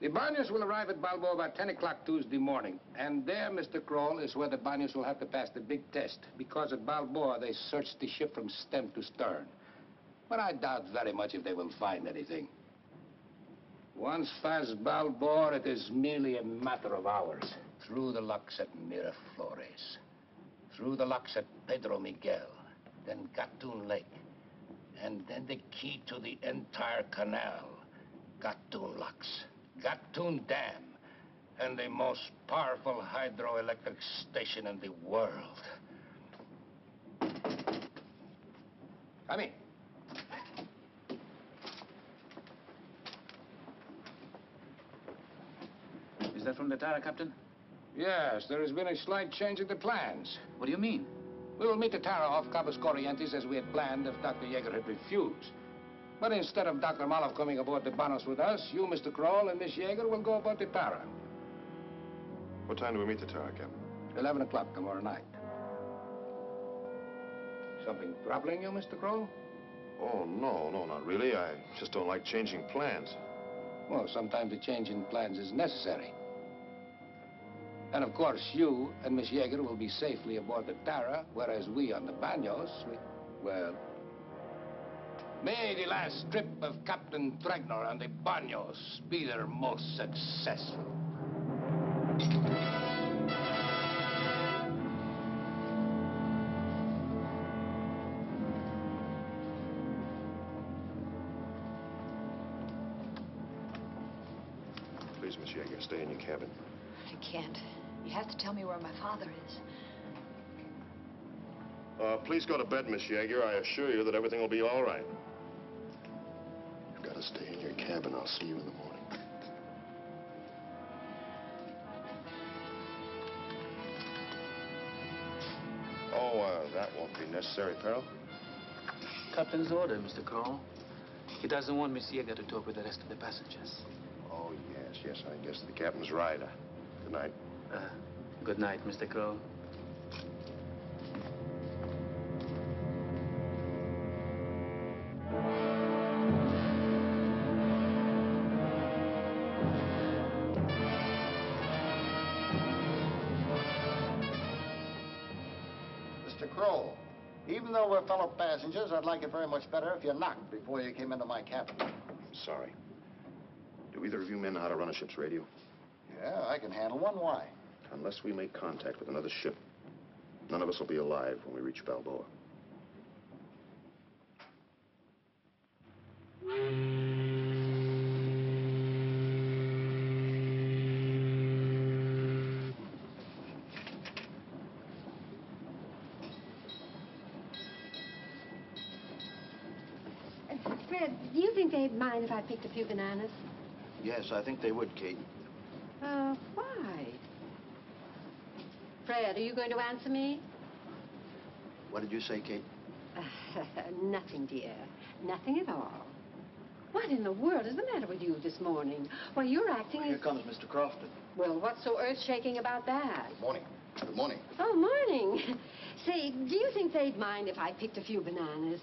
The Banos will arrive at Balboa about 10 o'clock Tuesday morning. And there, Mr. Kroll, is where the Banos will have to pass the big test. Because at Balboa, they searched the ship from stem to stern. But I doubt very much if they will find anything. Once past Balboa, it is merely a matter of hours. Through the locks at Miraflores. Through the locks at Pedro Miguel. Then Gatun Lake. And then the key to the entire canal. Gatun locks. Gatun Dam, and the most powerful hydroelectric station in the world. Come in.
Is that from the Tara, Captain?
Yes, there has been a slight change in the plans.
What do you mean?
We will meet the Tara off Cabos Corrientes as we had planned if Dr. Yeager had refused. But instead of Dr. Maloff coming aboard the Banos with us, you, Mr. Kroll, and Miss Yeager will go aboard the Tara.
What time do we meet the Tara, Captain?
11 o'clock tomorrow night. Something troubling you, Mr. Kroll?
Oh, no, no, not really. I just don't like changing plans.
Well, sometimes a change in plans is necessary. And of course, you and Miss Yeager will be safely aboard the Tara, whereas we on the Banos, we, well... May the last trip of Captain Tregner and the Banos be their most successful.
Please, Miss Yeager, stay in your cabin.
I can't. You have to tell me where my father is.
Uh, please go to bed, Miss Yeager. I assure you that everything will be all right.
You've got to stay in your cabin. I'll see you in the morning.
Oh, uh, That won't be necessary, Perro.
Captain's order, Mr. Kroll. He doesn't want Miss Yeager to talk with the rest of the passengers.
Oh, yes, yes, I guess the captain's right. Uh, good night.
Uh, good night, Mr. Kroll.
Even though we're fellow passengers, I'd like it very much better if you knocked before you came into my cabin.
I'm Sorry. Do either of you men know how to run a ship's radio?
Yeah, I can handle one. Why?
Unless we make contact with another ship, none of us will be alive when we reach Balboa.
Fred, do you think they'd mind if I picked a few bananas?
Yes, I think they would, Kate.
Uh, why? Fred, are you going to answer me?
What did you say, Kate? [laughs]
Nothing, dear. Nothing at all. What in the world is the matter with you this morning? Why, you're acting
Here
as...
comes Mr. Crofton.
Well, what's so earth-shaking about that?
Good morning. Good morning.
Oh, morning. [laughs] Say, do you think they'd mind if I picked a few bananas?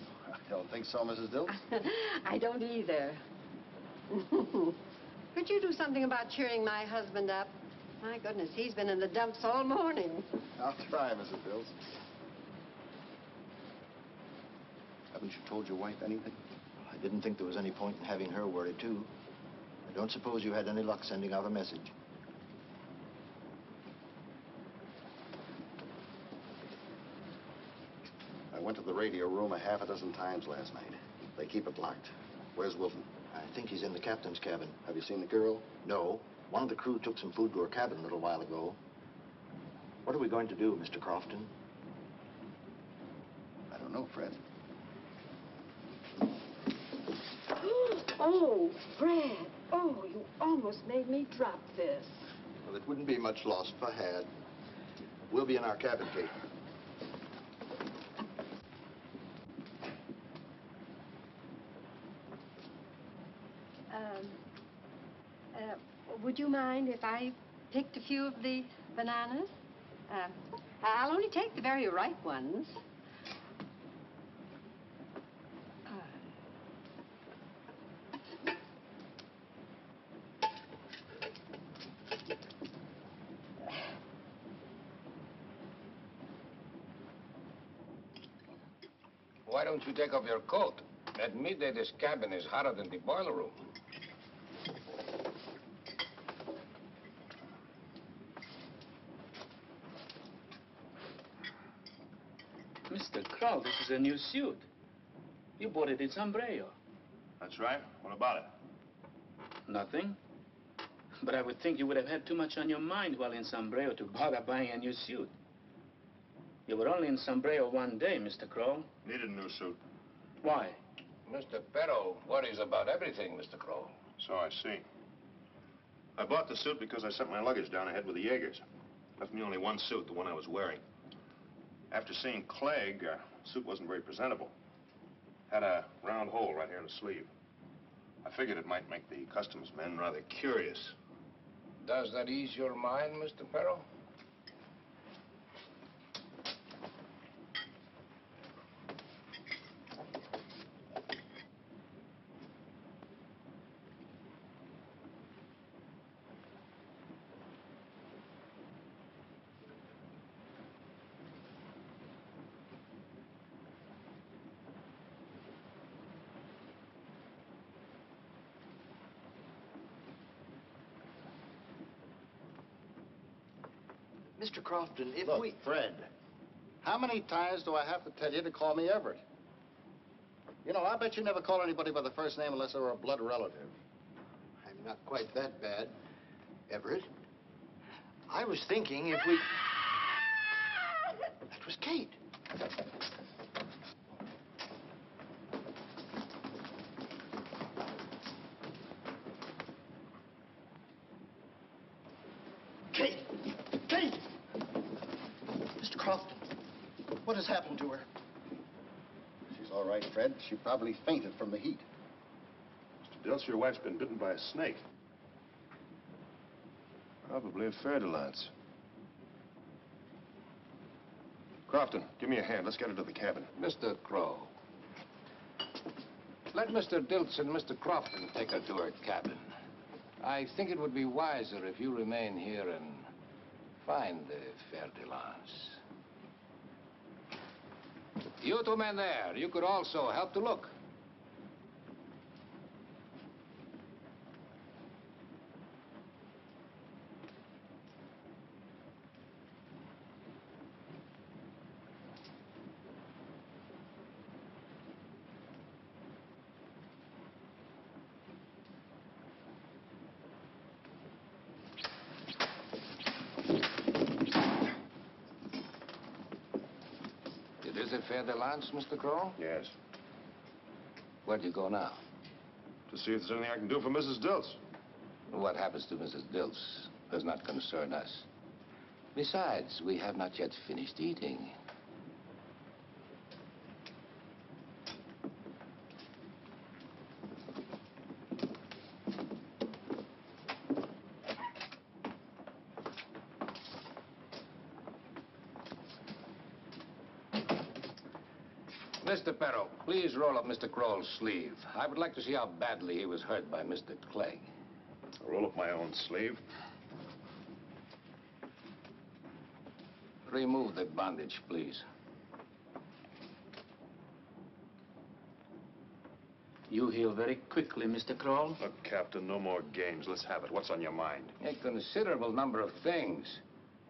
I don't think so, Mrs. Dilts. [laughs]
I don't either. [laughs] Could you do something about cheering my husband up? My goodness, he's been in the dumps all morning.
I'll try, Mrs. Dilts. Haven't you told your wife anything? I didn't think there was any point in having her worried, too. I don't suppose you had any luck sending out a message. Went to the radio room a half a dozen times last night. They keep it locked. Where's Wilton? I think he's in the captain's cabin. Have you seen the girl? No. One of the crew took some food to her cabin a little while ago. What are we going to do, Mr. Crofton? I don't know, Fred. [gasps]
oh, Fred. Oh, you almost made me drop this.
Well, it wouldn't be much loss if I had. We'll be in our cabin, Kate.
Um, uh, would you mind if I picked a few of the bananas? Uh, I'll only take the very ripe ones.
Why don't you take off your coat? At midday, this cabin is hotter than the boiler room.
Mr. Kroll, this is a new suit. You bought it in San Brejo.
That's right. What about it?
Nothing. But I would think you would have had too much on your mind while in San Brejo to bother buying a new suit. You were only in San Brejo one day, Mr. Kroll.
Needed a new suit.
Why?
Mr. Perro worries about everything, Mr. Kroll.
So I see. I bought the suit because I sent my luggage down ahead with the Yeagers. Left me only one suit, the one I was wearing. After seeing Clegg, uh, suit wasn't very presentable. Had a round hole right here in the sleeve. I figured it might make the customs men rather curious.
Does that ease your mind, Mr. Perro?
Mr. Crofton, if
Look,
we...
Fred, how many times do I have to tell you to call me Everett? You know, I bet you never call anybody by the first name unless they're a blood relative.
I'm not quite that bad, Everett. I was thinking if we... [laughs] That was Kate. Kate! Kate! Mr. Crofton, what
What has happened to her?
She's all right, Fred. She probably fainted from the heat.
Mr. Dilts, your wife's been bitten by a snake. Probably a fer de lance. Crofton, give me a hand. Let's get her to the cabin.
Mr. Kroll, let Mr. Dilts and Mr. Crofton take her to her cabin. I think it would be wiser if you remain here and find the fer de lance. You two men there, you could also help to look. Is a lance, Mr. Kroll?
Yes.
Where do you go now?
To see if there's anything I can do for Mrs. Dilts.
What happens to Mrs. Dilts does not concern us. Besides, we have not yet finished eating. Mr. Perro, please roll up Mr. Kroll's sleeve. I would like to see how badly he was hurt by Mr. Clegg.
Roll up my own sleeve.
Remove the bandage, please.
You heal very quickly, Mr. Kroll.
Look, Captain, no more games. Let's have it. What's on your mind?
A considerable number of things.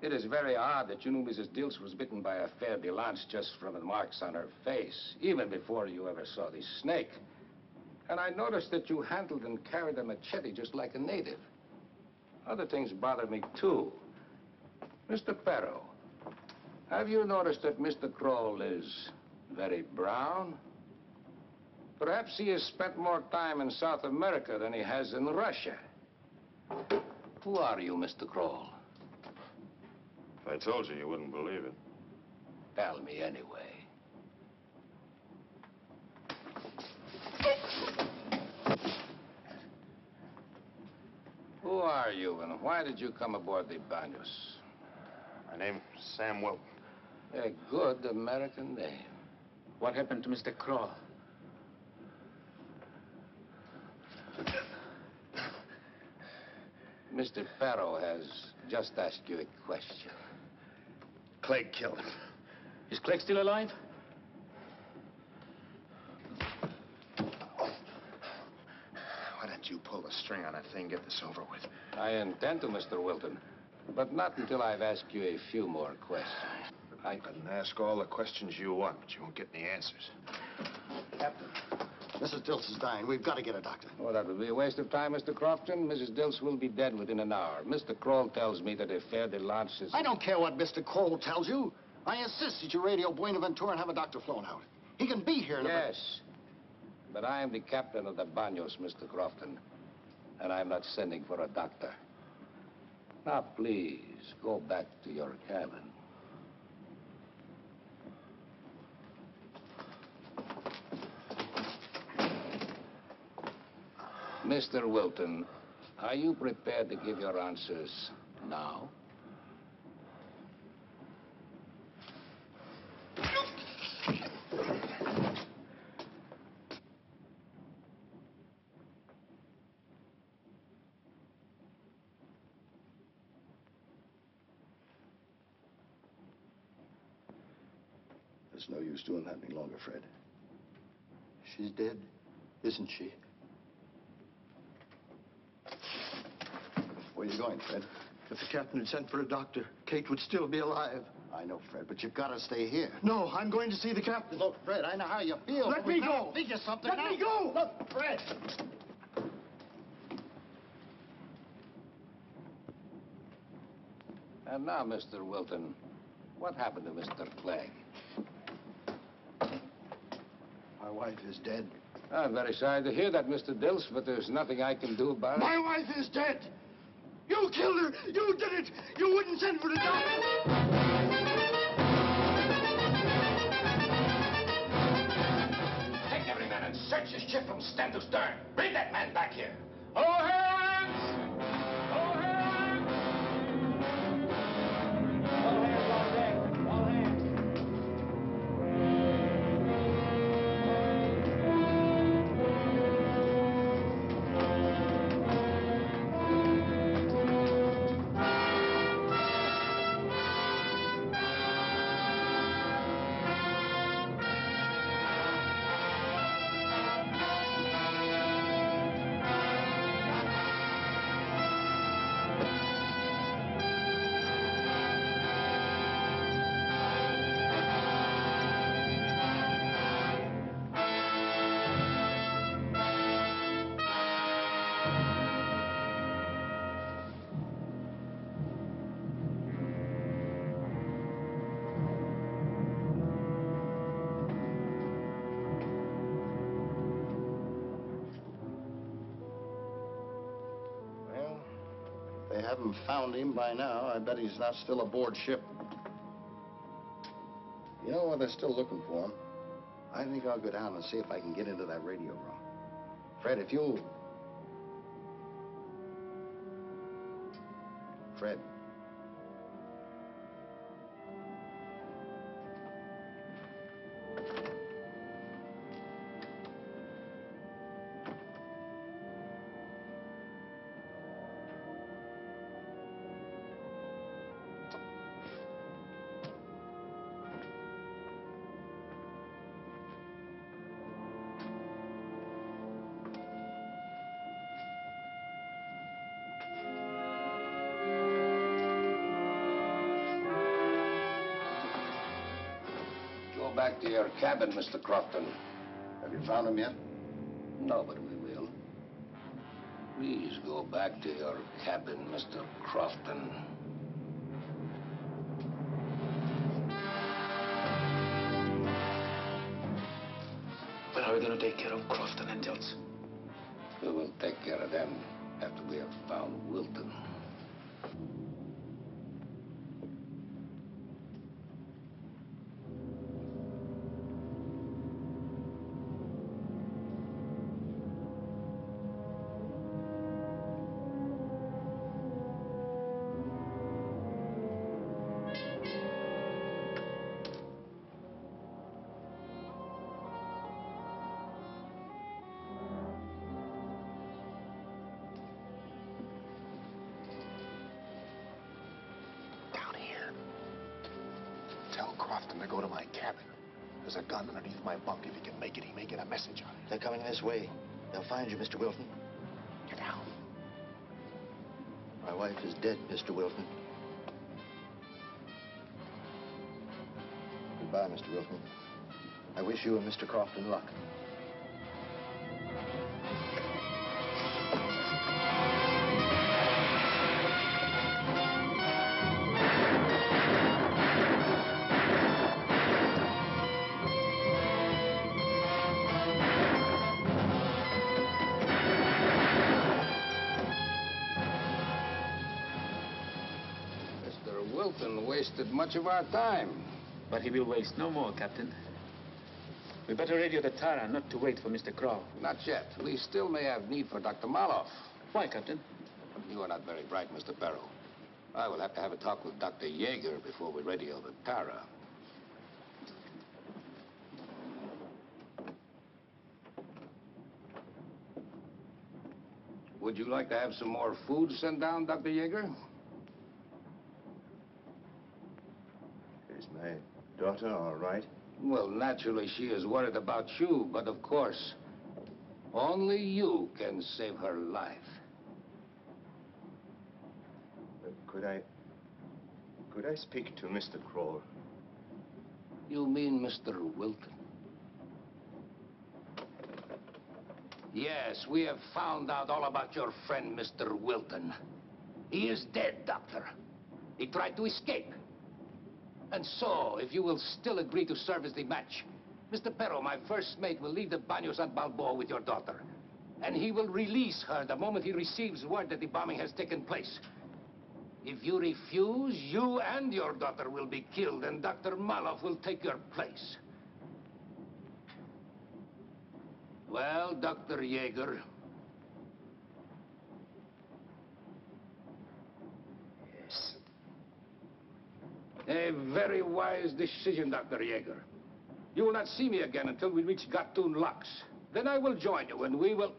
It is very odd that you knew Mrs. Dilts was bitten by a fer de just from the marks on her face, even before you ever saw the snake. And I noticed that you handled and carried a machete just like a native. Other things bother me, too. Mr. Perro, have you noticed that Mr. Kroll is very brown? Perhaps he has spent more time in South America than he has in Russia. Who are you, Mr. Kroll?
If I told you, you wouldn't believe it.
Tell me anyway. Who are you and why did you come aboard the Banos?
My name's Sam Wilton.
A good American name.
What happened to Mr. Kroll?
Mr. Perro has just asked you a question.
Clegg killed him.
Is Clegg still alive?
Why don't you pull the string on that thing, get this over with?
I intend to, Mr. Wilton, but not until I've asked you a few more questions.
I can ask all the questions you want, but you won't get any answers.
Captain, Mrs. Dilts is dying. We've got to get a doctor.
Oh, that would be a waste of time, Mr. Crofton. Mrs. Dilts will be dead within an hour. Mr. Kroll tells me that a fer de lance is...
I don't care what Mr. Kroll tells you. I insist that you radio Buenaventura and have a doctor flown out. He can be here in a.
Yes. But I am the captain of the Banos, Mr. Crofton. And I'm not sending for a doctor. Now, please, go back to your cabin. Mr. Wilton, are you prepared to give your answers now?
There's no use doing that any longer, Fred. She's dead, isn't she? Where are you going, Fred?
If the captain had sent for a doctor, Kate would still be alive.
I know, Fred, but you've got to stay here.
No, I'm going to see the captain.
Look, Fred, I know how you feel.
Let me go.
Figure something
Let
out.
me go.
Look, Fred.
And now, Mr. Wilton, what happened to Mr. Clegg?
My wife is dead.
I'm very sorry to hear that, Mr. Dilts, but there's nothing I can do about it.
My wife is dead. You killed her! You did it! You wouldn't send for the doctor!
Take every man and search his ship from stem to stern. Bring that man back here.
All hands!
Found him by now, I bet he's not still aboard ship. You know what? They're still looking for him. I think I'll go down and see if I can get into that radio room. Fred, if you'll... Fred.
Back to your cabin, Mr. Crofton.
Have you found him yet?
No, but we will. Please go back to your cabin, Mr. Crofton.
There's a gun underneath my bunk. If he can make it, he may get a message on it.
They're coming this way. They'll find you, Mr. Wilton.
Get down.
My wife is dead, Mr. Wilton. Goodbye, Mr. Wilton. I wish you and Mr. Crofton luck.
Wilton wasted much of our time.
But he will waste no more, Captain. We better radio the Tara not to wait for Mr. Kroll.
Not yet. We still may have need for Dr. Maloff.
Why, Captain?
You are not very bright, Mr. Perro. I will have to have a talk with Dr. Yeager before we radio the Tara. Would you like to have some more food sent down, Dr. Yeager?
Is my daughter all right?
Well, naturally, she is worried about you, but of course, only you can save her life.
Uh, could I... Could I speak to Mr. Kroll?
You mean Mr. Wilton? Yes, we have found out all about your friend, Mr. Wilton. He is dead, Doctor. He tried to escape. And so, if you will still agree to serve as the match, Mr. Perro, my first mate, will leave the Banos at Balboa with your daughter. And he will release her the moment he receives word that the bombing has taken place. If you refuse, you and your daughter will be killed, and Dr. Maloff will take your place. Well, Dr. Yeager. A very wise decision, Dr. Yeager. You will not see me again until we reach Gatun Locks. Then I will join you and we will...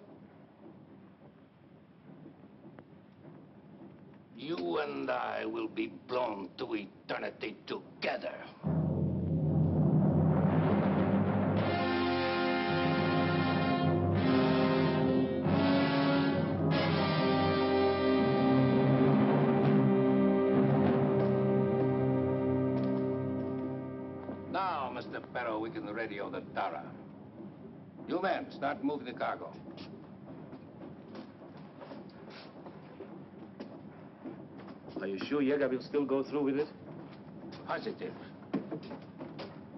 You and I will be blown to eternity together. We can radio the Dara. You men, start moving the cargo.
Are you sure Yeager will still go through with it?
Positive.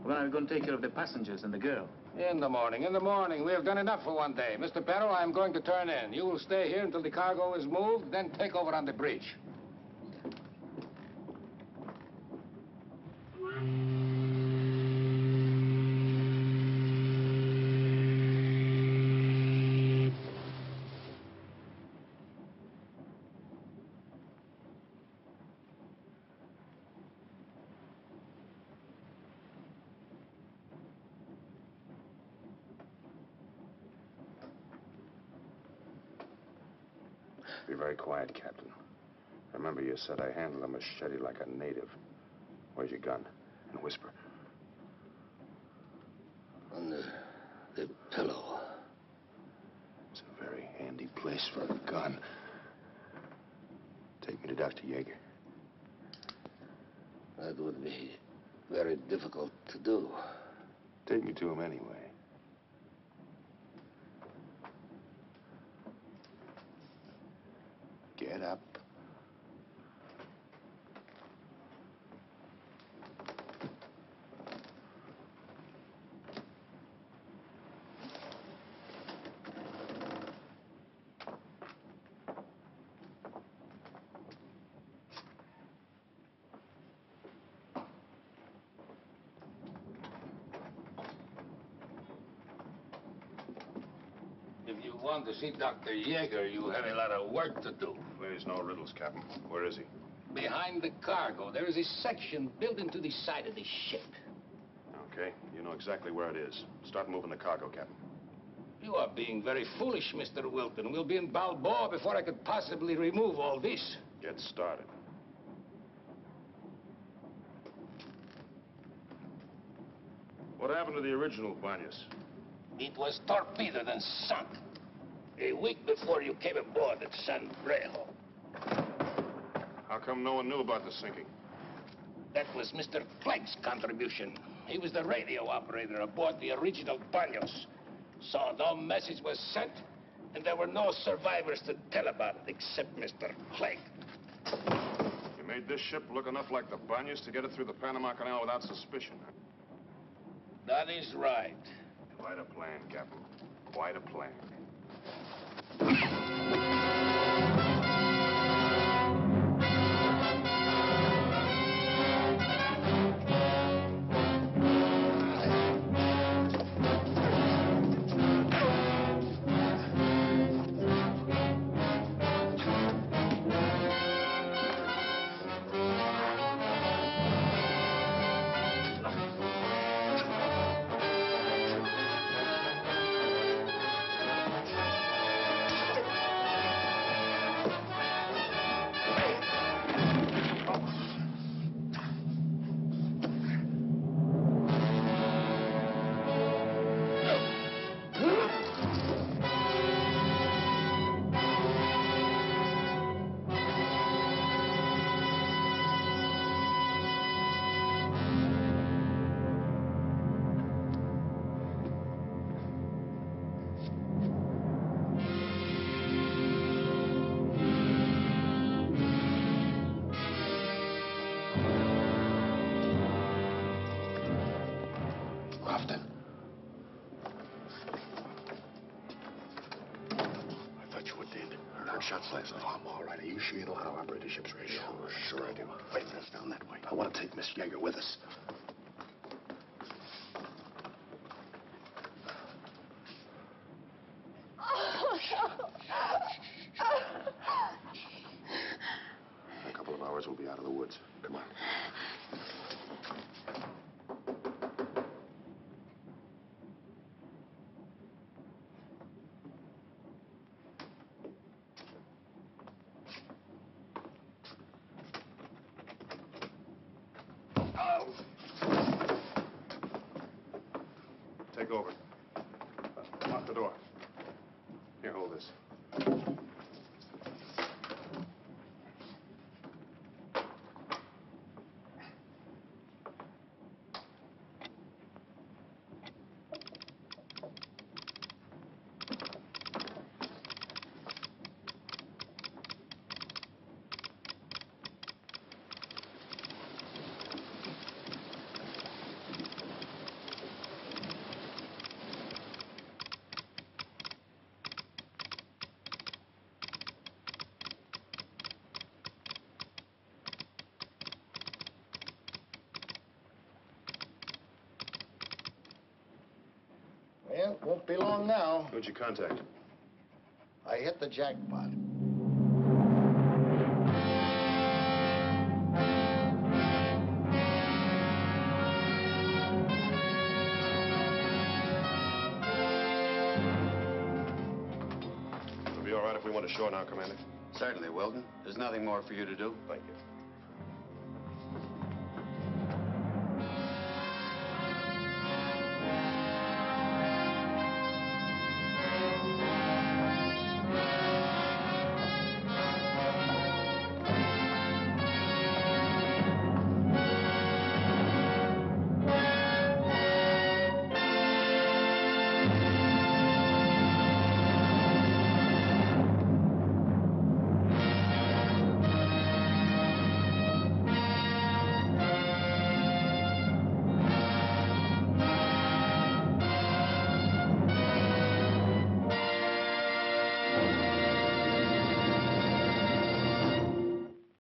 When I'm going to take care of the passengers and the girl?
In the morning, in the morning. We have done enough for one day. Mr. Perro, I'm going to turn in. You will stay here until the cargo is moved, then take over on the bridge.
Be very quiet, Captain. You said I handle a machete like a native. Where's your gun? And whisper.
On the, the pillow.
It's a very handy place for a gun. Take me to Dr. Yeager.
That would be very difficult to do.
Take me to him anyway. Get up.
If you want to see Dr. Yeager, you have a lot of work to do.
There's no riddles, Captain. Where is he?
Behind the cargo, there is a section built into the side of the ship.
Okay, you know exactly where it is. Start moving the cargo, Captain.
You are being very foolish, Mr. Wilton. We'll be in Balboa before I could possibly remove all this.
Get started. What happened to the original Banos?
It was torpedoed and sunk. A week before you came aboard at San Brejo.
How come no one knew about the sinking?
That was Mr. Clegg's contribution. He was the radio operator aboard the original Banos. So no message was sent, and there were no survivors to tell about it except Mr. Clegg.
You made this ship look enough like the Banos to get it through the Panama Canal without suspicion. huh?
That is right.
Quite a plan, Captain. Quite a plan
you. Shots last night. Oh, I'm all right. Are you sure you know how to operate a ship's radio? Sure, sure I do. Wait a minute, it's down that way. I want to take Miss Yeager with us.
Take over. Lock the door. Here, hold this.
Well, won't be long now.
Who'd you contact?
I hit the jackpot.
It'll be all right if we went ashore now, Commander.
Certainly, Wilton. There's nothing more for you to do.
Thank you.